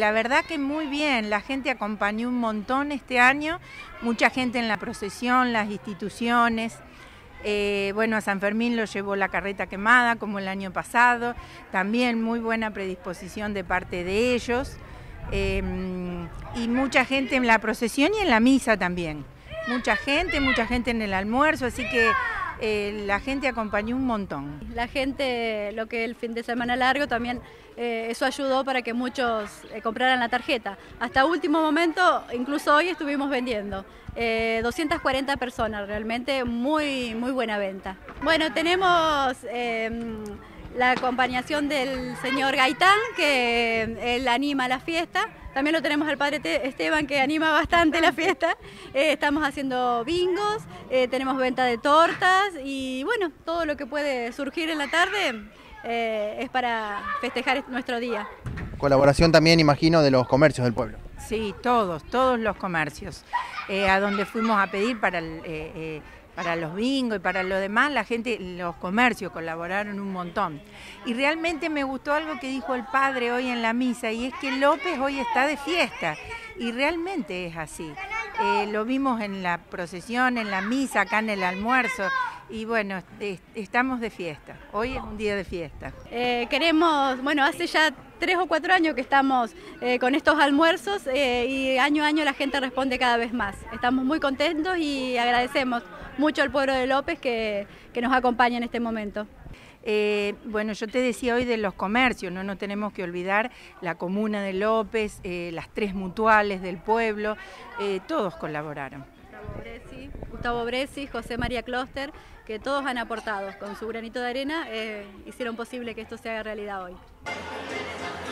La verdad que muy bien, la gente acompañó un montón este año, mucha gente en la procesión, las instituciones. Eh, bueno, a San Fermín lo llevó la carreta quemada como el año pasado, también muy buena predisposición de parte de ellos. Eh, y mucha gente en la procesión y en la misa también. Mucha gente, mucha gente en el almuerzo, así que eh, la gente acompañó un montón. La gente, lo que el fin de semana largo también, eh, eso ayudó para que muchos eh, compraran la tarjeta. Hasta último momento, incluso hoy estuvimos vendiendo. 240 personas, realmente muy, muy buena venta. Bueno, tenemos em, la acompañación del señor Gaitán, que él anima la fiesta. También lo tenemos al padre Esteban que anima bastante la fiesta. Eh, estamos haciendo bingos, eh, tenemos venta de tortas y bueno, todo lo que puede surgir en la tarde eh, es para festejar nuestro día. Colaboración también, imagino, de los comercios del pueblo. Sí, todos, todos los comercios. A donde fuimos a pedir para el para los bingos y para lo demás, la gente, los comercios colaboraron un montón. Y realmente me gustó algo que dijo el padre hoy en la misa, y es que López hoy está de fiesta. Y realmente es así. Eh, lo vimos en la procesión, en la misa, acá en el almuerzo. Y bueno, estamos de fiesta. Hoy es un día de fiesta. Eh, queremos, bueno, hace ya tres o cuatro años que estamos eh, con estos almuerzos y año a año la gente responde cada vez más. Estamos muy contentos y agradecemos mucho al pueblo de López que, nos acompaña en este momento. Eh, bueno, yo te decía hoy de los comercios, no nos tenemos que olvidar la comuna de López, eh, las tres mutuales del pueblo, eh, todos colaboraron. Gustavo Bresi, José María Closter, que todos han aportado con su granito de arena, hicieron posible que esto se haga realidad hoy.